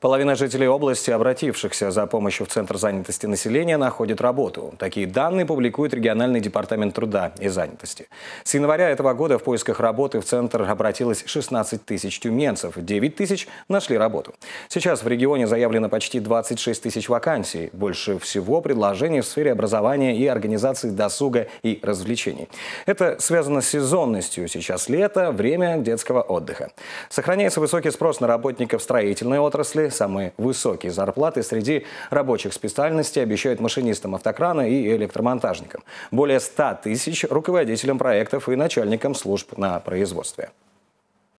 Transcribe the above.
Половина жителей области, обратившихся за помощью в Центр занятости населения, находит работу. Такие данные публикует региональный департамент труда и занятости. С января этого года в поисках работы в Центр обратилось 16 тысяч тюменцев, 9 тысяч нашли работу. Сейчас в регионе заявлено почти 26 тысяч вакансий. Больше всего предложений в сфере образования и организации досуга и развлечений. Это связано с сезонностью. Сейчас лето, время детского отдыха. Сохраняется высокий спрос на работников строительной отрасли, самые высокие зарплаты среди рабочих специальностей обещают машинистам автокрана и электромонтажникам. Более 100 тысяч руководителям проектов и начальникам служб на производстве.